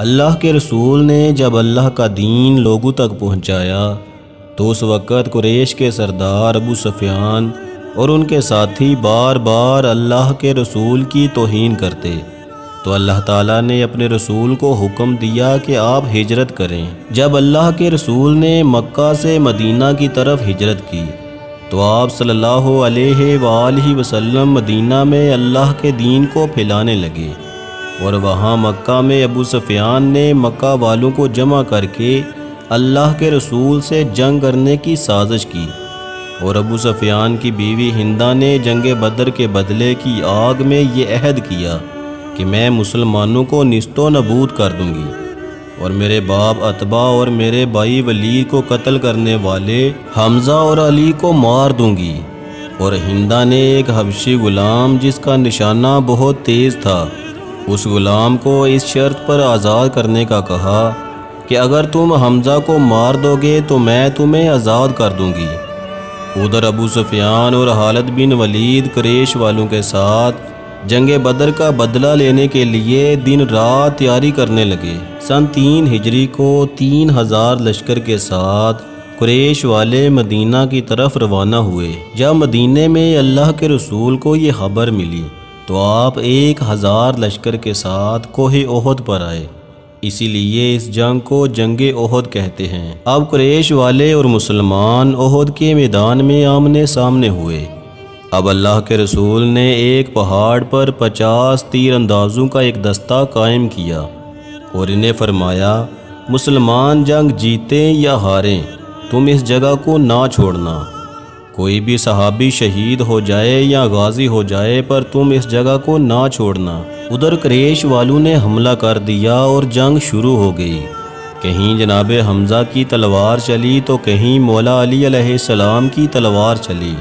अल्लाह के रसूल ने जब अल्लाह का दीन लोगों तक पहुँचाया तो उस वक़्त कुरेश के सरदार अबू सफ़ियान और उनके साथी बार बार अल्लाह के रसूल की तोहन करते। तो अल्लाह ताला ने अपने रसूल को हुक्म दिया कि आप हिजरत करें। जब अल्लाह के रसूल ने मक्का से मदीना की तरफ़ हिजरत की तो आप सल्लल्लाहु अलैहि वसल्लम मदीना में अल्लाह के दीन को फैलाने लगे। और वहाँ मक्का में अबू सफ़ियान ने मक्का वालों को जमा करके अल्लाह के रसूल से जंग करने की साजिश की। और अबू सफ़ियान की बीवी हिंदा ने जंग बदर के बदले की आग में ये अहद किया कि मैं मुसलमानों को निस्तो नबूद कर दूँगी। और मेरे बाप अतबा और मेरे भाई वली को कत्ल करने वाले हमज़ा और अली को मार दूँगी। और हिंदा ने एक हबशी गुलाम जिसका निशाना बहुत तेज़ था उस गुलाम को इस शर्त पर आज़ाद करने का कहा कि अगर तुम हमज़ा को मार दोगे तो मैं तुम्हें आज़ाद कर दूँगी। उधर अबू सुफियान और हालत बिन वलीद क्रेश वालों के साथ जंग बदर का बदला लेने के लिए दिन रात तैयारी करने लगे। सन तीन हिजरी को तीन हज़ार लश्कर के साथ कुरेश वाले मदीना की तरफ़ रवाना हुए। जब मदीने में अल्लाह के रसूल को ये खबर मिली तो आप एक हज़ार लश्कर के साथ कोहे ओहद पर आए। इसीलिए इस जंग को जंग ओहद कहते हैं। अब कुरेश वाले और मुसलमान ओहद के मैदान में आमने सामने हुए। अब अल्लाह के रसूल ने एक पहाड़ पर पचास तीर अंदाजों का एक दस्ता कायम किया और इन्हें फरमाया, मुसलमान जंग जीतें या हारें, तुम इस जगह को ना छोड़ना। कोई भी सहाबी शहीद हो जाए या गाजी हो जाए, पर तुम इस जगह को ना छोड़ना। उधर क्रेश वालों ने हमला कर दिया और जंग शुरू हो गई। कहीं जनाब हमज़ा की तलवार चली तो कहीं मौला अली सलाम की तलवार चली।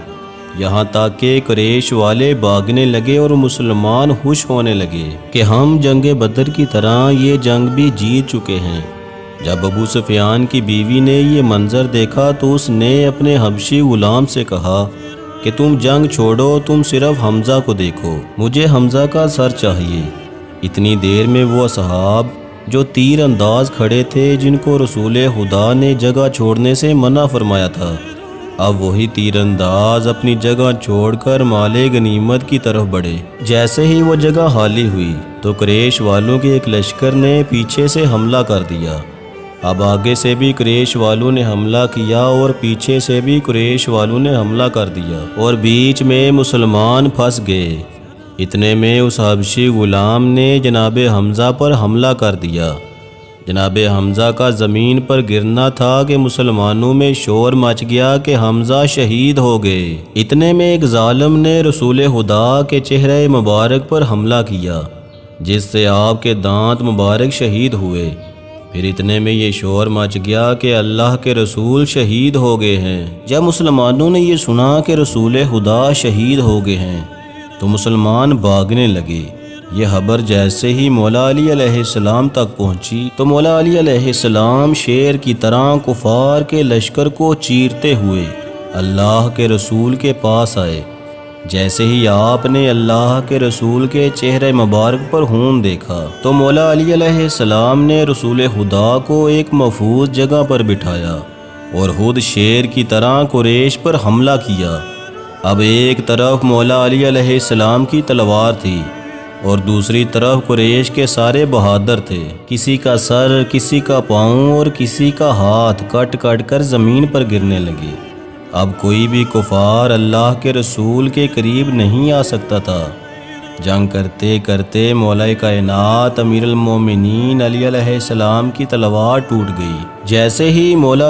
यहाँ तक के क्रेश वाले भागने लगे और मुसलमान खुश होने लगे कि हम जंग बदर की तरह ये जंग भी जीत चुके हैं। जब अबू सुफियान की बीवी ने ये मंजर देखा तो उसने अपने हबशी गुलाम से कहा कि तुम जंग छोड़ो, तुम सिर्फ़ हमज़ा को देखो। मुझे हमज़ा का सर चाहिए। इतनी देर में वो सहाब जो तीर अंदाज खड़े थे, जिनको रसूल खुदा ने जगह छोड़ने से मना फरमाया था, अब वही तीरंदाज अपनी जगह छोड़कर माले गनीमत की तरफ़ बढ़े। जैसे ही वो जगह हाली हुई तो क्रेश वालों के एक लश्कर ने पीछे से हमला कर दिया। अब आगे से भी क्रेश वालों ने हमला किया और पीछे से भी क्रेश वालों ने हमला कर दिया और बीच में मुसलमान फंस गए। इतने में उस हबशी गुलाम ने जनाब हमज़ा पर हमला कर दिया। जनाब हमज़ा का ज़मीन पर गिरना था कि मुसलमानों में शोर मच गया कि हमज़ा शहीद हो गए। इतने में एक ालम ने रसूल खुदा के चेहरे मुबारक पर हमला किया, जिससे आपके दांत मुबारक शहीद हुए। फिर इतने में ये शोर मच गया कि अल्लाह के रसूल शहीद हो गए हैं। जब मुसलमानों ने ये सुना कि रसूल खुदा शहीद हो गए हैं तो मुसलमान भागने लगे। यह खबर जैसे ही मौला तक पहुँची तो मौला शेर की तरह कुफार के लश्कर को चीरते हुए अल्लाह के रसूल के पास आए। जैसे ही आपने अल्लाह के रसूल के चेहरे मुबारक पर खून देखा तो मौला अली सलाम ने रसूल खुदा को एक महफूज जगह पर बिठाया और खुद शेर की तरह कुरेश पर हमला किया। अब एक तरफ़ मौला अली सलाम की तलवार थी और दूसरी तरफ़ कुरेश के सारे बहादुर थे। किसी का सर, किसी का पाँव और किसी का हाथ कट कट कर ज़मीन पर गिरने लगे। अब कोई भी कुफार अल्लाह के रसूल के करीब नहीं आ सकता था। जंग करते करते मौला कायनात अमीरमिन सलाम की तलवार टूट गई। जैसे ही मौला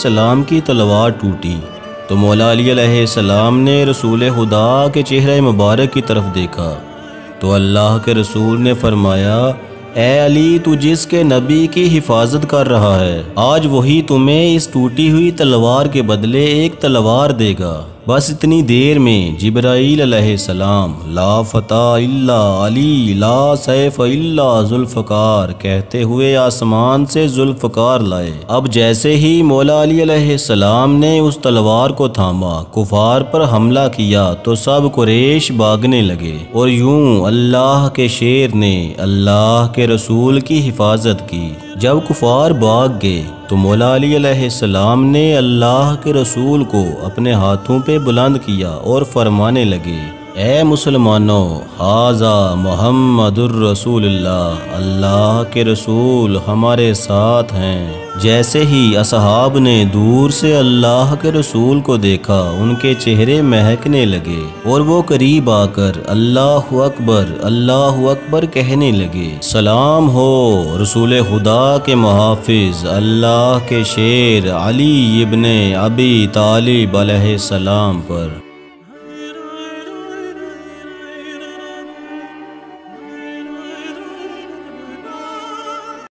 सलाम की तलवार टूटी तो मौला सलाम ने रसूल खुदा के चेहरे मुबारक की तरफ़ देखा। तो अल्लाह के रसूल ने फरमाया ए अली, तू जिसके नबी की हिफाजत कर रहा है, आज वही तुम्हें इस टूटी हुई तलवार के बदले एक तलवार देगा। बस इतनी देर में जिब्राईल अलैहिस्सलाम ला फता इल्ला अली, ला सैफ इल्ला जुल्फ़कार कहते हुए आसमान से जुल्फ़कार लाए। अब जैसे ही मौला अली अलैहिस्सलाम ने उस तलवार को थामा, कुफार पर हमला किया तो सब कुरेश भागने लगे। और यूँ अल्लाह के शेर ने अल्लाह के रसूल की हिफाजत की। जब कुफार भाग गए तो मौला ने अल्लाह के रसूल को अपने हाथों पे बुलंद किया और फरमाने लगे ए मुसलमानों, हाजा रसूलुल्लाह, अल्लाह के रसूल हमारे साथ हैं। जैसे ही असहाब ने दूर से अल्लाह के रसूल को देखा, उनके चेहरे महकने लगे और वो करीब आकर अल्लाह अकबर अल्लाह अकबर कहने लगे, सलाम हो रसूल खुदा के मुहाफिज, अल्लाह के शेर अली इब्ने अबी तालिब अलैहिस्सलाम पर।